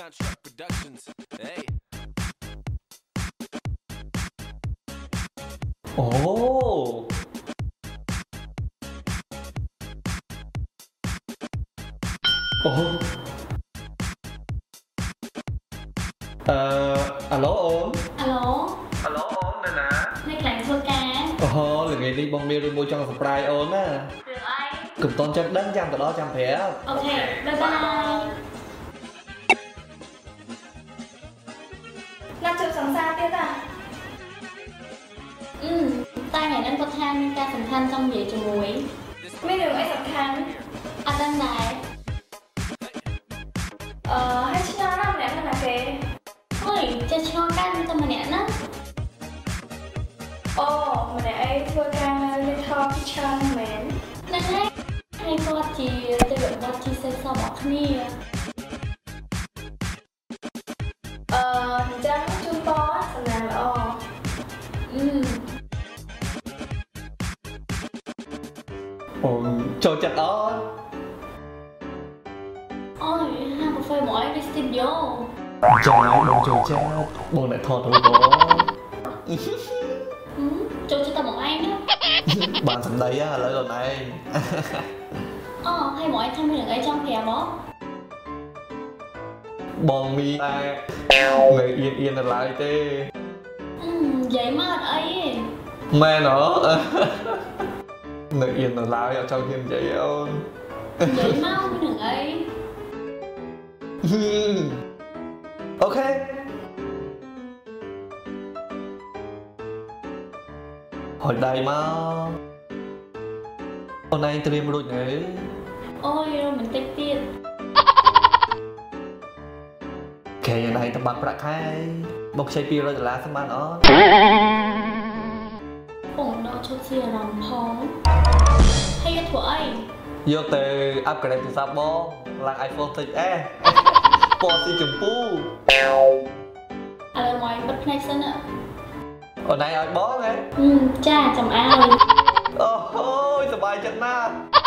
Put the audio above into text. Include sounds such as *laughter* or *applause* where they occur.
Construct Productions. Hey. Oh. Oh. Ờ, uh, alo ôm Alo Alo ôm nè nè Nick cảnh thua ca Ồ, ờ, oh, là ngày đi bông mi rồi mua cho một surprise ôm á Được ai Cùng tôn chân đến chăm tụi đó chăm khỏe Ok, bye bye អានឹងគាត់ថាមានការសំខាន់ចង់និយាយជាមួយមានរឿងអីសំខាន់អត់ដឹងដែរអឺហើយឆ្លងណាម្នាក់ហ្នឹងណាគេអុយចេះឆ្លងកាត់តែម្នាក់ហ្នឹងអូម្នាក់អីធ្វើការនៅលេខពីឆ្នាំមែនហ្នឹងហើយហើយគាត់ជាទៅដល់ទីសិក្សារបស់គ្នា Ôi, chặt ơi Ôi, hai một phê mỗi đi tìm vô Trời ơi, đồ trời chết Bọn lại thọt rồi đó ừ, Trời chặt tao một anh đó Bạn thằng đấy á, lấy rồi này *laughs* Ờ, hay mỗi anh thăm được ở trong kìa bố Bọn mi ta Người yên yên là lại tê Ừ, vậy mà ấy Mẹ nữa *laughs* នៅអៀននៅឡើយអត់ចូលគ្នានិយាយអូននិយាយមកនឹងអីអូខេហុយដៃមកអូនឯងត្រៀមរួចហើយអូយបន្តិចទៀតគេឯងដៃតបាត់ប្រាក់ខែមកខ្ចី200ដុល្លារសម្បានអូនបងដកឈប់ជាអារម្មណ៍ផងព្រោះអីយកទៅ upgrade ទូរស័ព្ទបងឡើង iPhone 6s ពណ៌ស៊ីចម្ពូឥឡូវមកបិទភ្នែកសិនអូនឯងឲ្យបងហ៎ចាចាំអើអូយសบายចិត្តណាស់